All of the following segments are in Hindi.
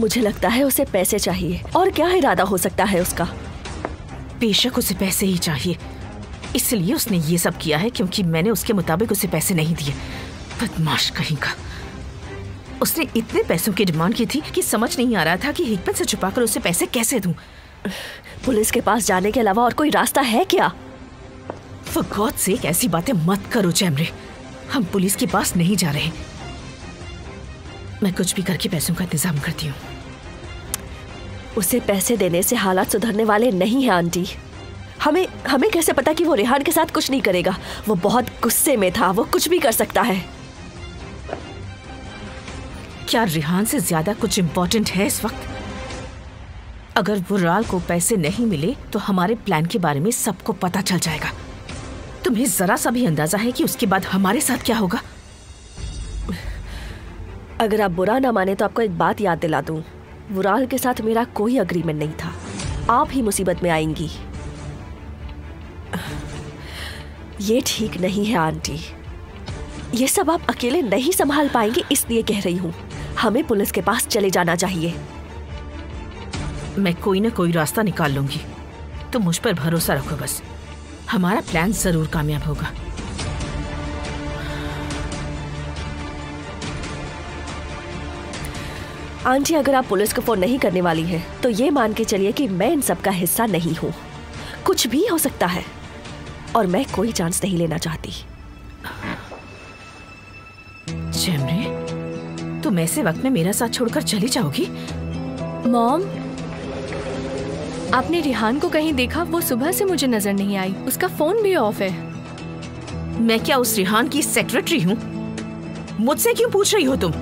मुझे लगता है उसे पैसे चाहिए। और क्या इरादा हो सकता है उसका? बेशक उसे पैसे ही चाहिए। इसलिए उसने ये सब किया है क्योंकि मैंने उसके मुताबिक उसे पैसे नहीं दिए। बदमाश कहीं का। उसने इतने पैसों की डिमांड की थी कि समझ नहीं आ रहा था कि हिकमत से छुपाकर उसे पैसे कैसे दूँ। पुलिस के पास जाने के अलावा और कोई रास्ता है क्या? For से ऐसी बातें मत करो जैमरे हम पुलिस के पास नहीं जा रहे। मैं कुछ भी करके पैसों का इंतज़ाम करती हूँ। उसे पैसे देने से हालात सुधरने वाले नहीं हैं आंटी। हमें हमें कैसे पता कि वो रेहान के साथ कुछ नहीं करेगा? वो बहुत गुस्से में था वो कुछ भी कर सकता है। क्या रिहान से ज़्यादा कुछ इम्पोर्टेंट है इस वक्त? अगर बुराल को पैसे नहीं मिले तो हमारे प्लान के बारे में सबको पता चल जाएगा। तुम्हें जरा सा भी अंदाज़ा है कि उसके बाद हमारे साथ क्या होगा? अगर आप बुरा ना माने तो आपको एक बात याद दिला दूँ। वुराल के साथ मेरा कोई अग्रीमेंट नहीं था। आप ही मुसीबत में आएँगी। ये ठीक नहीं है, आंटी। ये सब आप अकेले नहीं संभाल पाएँगे, इसलिए कह रही हूँ। हमें पुलिस के पास चले जाना चाहिए। मैं कोई ना कोई रास्ता निकाल लूँगी। तुम मुझ पर भरोसा रखो बस। हमारा प्लान ज़रूर कामयाब होगा। आंटी अगर आप पुलिस को फ़ोन नहीं करने वाली हैं तो ये मान के चलिए कि मैं इन सब का हिस्सा नहीं हूँ। कुछ भी हो सकता है और मैं कोई चांस नहीं लेना चाहती। जैमरे तुम ऐसे वक्त में मेरा साथ छोड़कर चली जाओगी? मॉम आपने रिहान को कहीं देखा? वो सुबह से मुझे नज़र नहीं आई। उसका फ़ोन भी ऑफ़ है। मैं क्या उस रिहान की सेक्रेटरी हूँ? मुझसे क्यों पूछ रही हो तुम?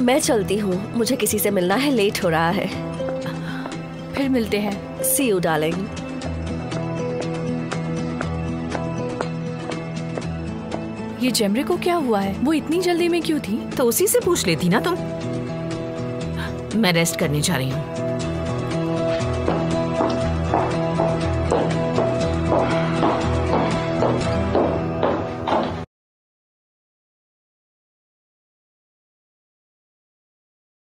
मैं चलती हूँ। मुझे किसी से मिलना है। लेट हो रहा है। फिर मिलते हैं। सी यू डार्लिंग ये जेमरे को क्या हुआ है? वो इतनी जल्दी में क्यों थी? तो उसी से पूछ लेती ना तुम। मैं रेस्ट करने जा रही हूँ।